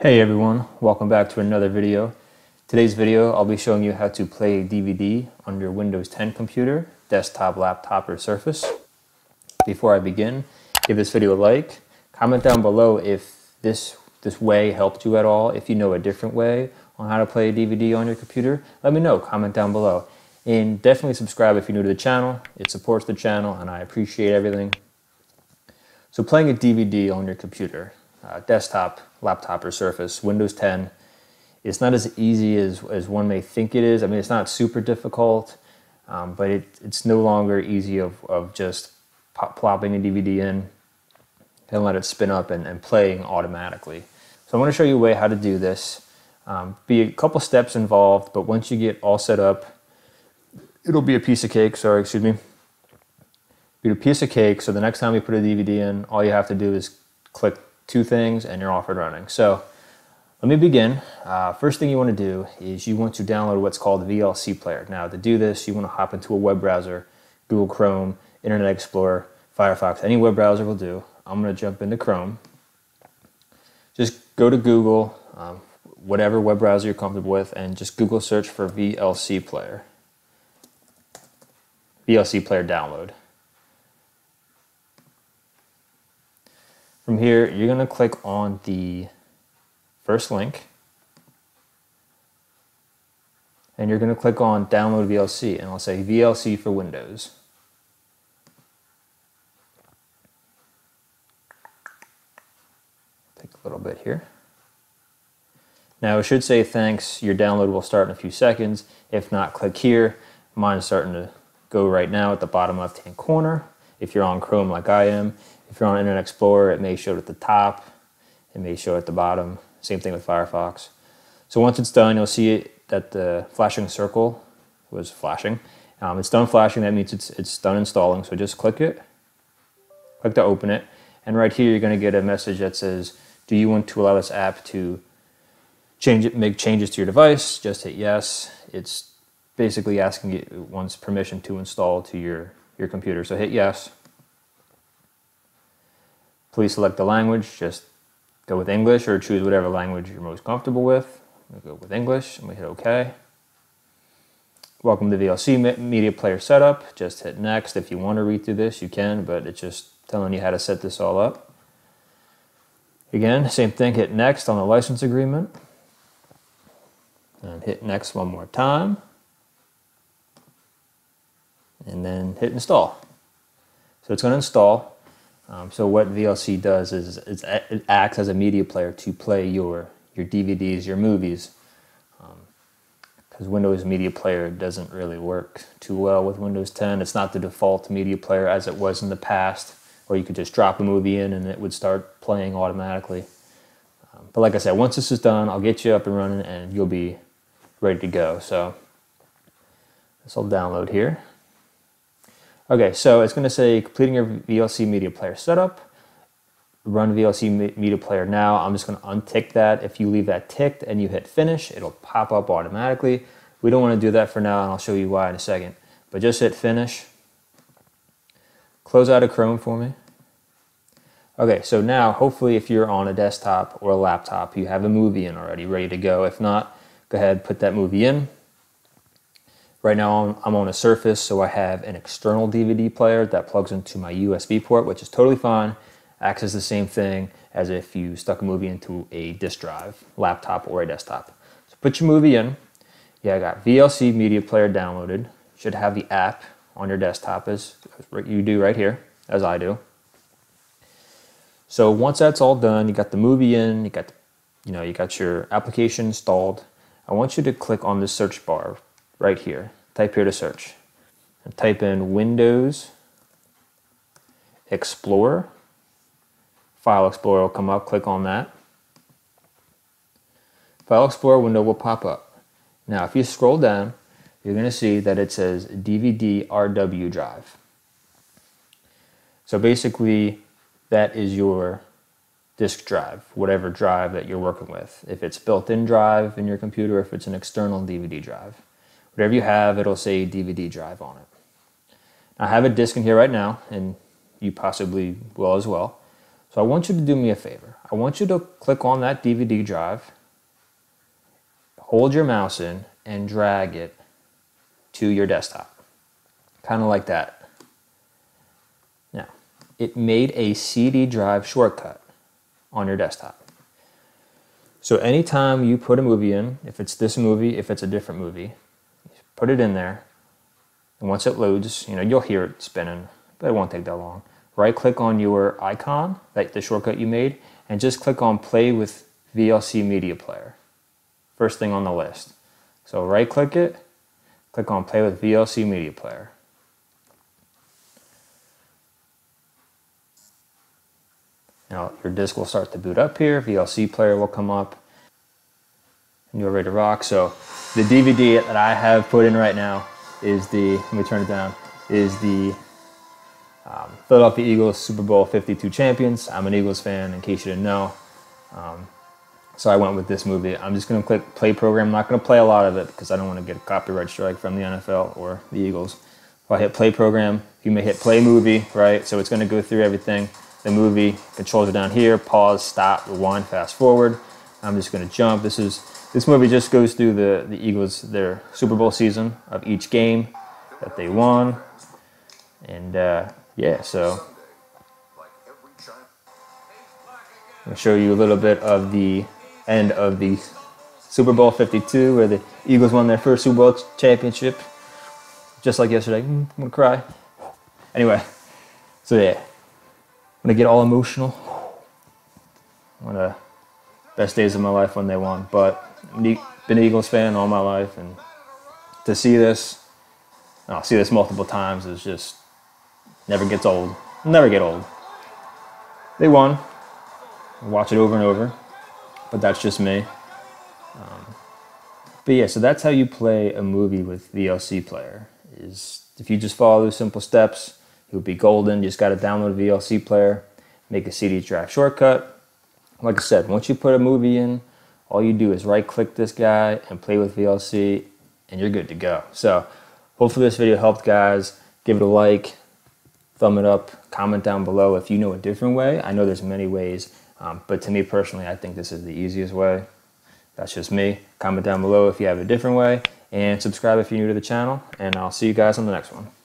Hey everyone, welcome back to another video. Today's video I'll be showing you how to play DVD on your Windows 10 computer, desktop, laptop, or Surface. Before I begin, give this video a like, comment down below if this, this way helped you at all, if you know a different way on how to play a DVD on your computer, let me know, comment down below. And definitely subscribe if you're new to the channel, it supports the channel and I appreciate everything. So playing a DVD on your computer, uh, desktop, laptop, or Surface, Windows 10, it's not as easy as, as one may think it is. I mean, it's not super difficult, um, but it, it's no longer easy of, of just pop, plopping a DVD in and let it spin up and, and playing automatically. So I'm going to show you a way how to do this. Um, be a couple steps involved, but once you get all set up, it'll be a piece of cake. Sorry, excuse me. Be a piece of cake. So the next time you put a DVD in, all you have to do is click two things and you're off and running. So let me begin. Uh, first thing you want to do is you want to download what's called VLC Player. Now to do this, you want to hop into a web browser, Google Chrome, Internet Explorer, Firefox, any web browser will do. I'm going to jump into Chrome. Just go to Google, um, whatever web browser you're comfortable with, and just Google search for VLC Player. VLC Player download. From here, you're going to click on the first link. And you're going to click on Download VLC, and I'll say VLC for Windows. Take a little bit here. Now it should say thanks, your download will start in a few seconds. If not, click here. Mine's starting to go right now at the bottom left hand corner. If you're on Chrome like I am, if you're on Internet Explorer, it may show at the top, it may show at the bottom. Same thing with Firefox. So once it's done, you'll see it, that the flashing circle was flashing. Um, it's done flashing, that means it's, it's done installing. So just click it, click to open it. And right here, you're gonna get a message that says, do you want to allow this app to change it, make changes to your device? Just hit yes. It's basically asking you wants permission to install to your, your computer. So hit yes. Please select the language, just go with English or choose whatever language you're most comfortable with. we go with English and we hit OK. Welcome to VLC Media Player Setup. Just hit Next. If you want to read through this, you can, but it's just telling you how to set this all up. Again, same thing, hit Next on the license agreement. And hit Next one more time. And then hit Install. So it's going to install. Um, so what VLC does is, it acts as a media player to play your your DVDs, your movies, because um, Windows Media Player doesn't really work too well with Windows 10. It's not the default media player as it was in the past, where you could just drop a movie in and it would start playing automatically. Um, but like I said, once this is done, I'll get you up and running, and you'll be ready to go. So this will download here. Okay, so it's going to say completing your VLC media player setup. Run VLC media player now. I'm just going to untick that. If you leave that ticked and you hit finish, it'll pop up automatically. We don't want to do that for now, and I'll show you why in a second. But just hit finish. Close out of Chrome for me. Okay, so now hopefully if you're on a desktop or a laptop, you have a movie in already, ready to go. If not, go ahead, and put that movie in. Right now I'm on a Surface, so I have an external DVD player that plugs into my USB port, which is totally fine. Acts as the same thing as if you stuck a movie into a disk drive, laptop, or a desktop. So put your movie in. Yeah, I got VLC Media Player downloaded. Should have the app on your desktop as you do right here, as I do. So once that's all done, you got the movie in, you got you know, you got your application installed. I want you to click on the search bar right here. Type here to search. And type in Windows Explorer. File Explorer will come up. Click on that. File Explorer window will pop up. Now, if you scroll down, you're going to see that it says DVD RW drive. So basically, that is your disk drive, whatever drive that you're working with. If it's built-in drive in your computer, if it's an external DVD drive. Whatever you have, it'll say DVD drive on it. I have a disk in here right now, and you possibly will as well. So So I want you to do me a favor. I want you to click on that DVD drive, hold your mouse in, and drag it to your desktop. Kind of like that. Now, it made a CD drive shortcut on your desktop. So anytime you put a movie in, if it's this movie, if it's a different movie, put it in there. And once it loads, you know, you'll hear it spinning, but it won't take that long. Right click on your icon, like the shortcut you made, and just click on play with VLC media player. First thing on the list. So right click it, click on play with VLC media player. Now your disk will start to boot up here, VLC player will come up, and you're ready to rock. So the DVD that I have put in right now is the, let me turn it down, is the um, Philadelphia Eagles Super Bowl 52 champions. I'm an Eagles fan, in case you didn't know. Um, so I went with this movie. I'm just going to click play program. I'm not going to play a lot of it because I don't want to get a copyright strike from the NFL or the Eagles. If I hit play program, you may hit play movie, right? So it's going to go through everything. The movie controls are down here, pause, stop, rewind, fast forward. I'm just going to jump. This is this movie just goes through the, the Eagles, their Super Bowl season of each game that they won. And uh, yeah, so I'll show you a little bit of the end of the Super Bowl 52 where the Eagles won their first Super Bowl championship. Just like yesterday. Mm, I'm to cry. Anyway, so yeah, I'm to get all emotional. Of the best days of my life when they won. But been an Eagles fan all my life, and to see this, I'll see this multiple times is just never gets old. Never get old. They won. I watch it over and over, but that's just me. Um, but yeah, so that's how you play a movie with VLC player. Is if you just follow those simple steps, it would be golden. You just got to download VLC player, make a CD drive shortcut. Like I said, once you put a movie in, all you do is right click this guy and play with VLC and you're good to go. So hopefully this video helped guys. Give it a like, thumb it up, comment down below if you know a different way. I know there's many ways, um, but to me personally, I think this is the easiest way. That's just me. Comment down below if you have a different way and subscribe if you're new to the channel and I'll see you guys on the next one.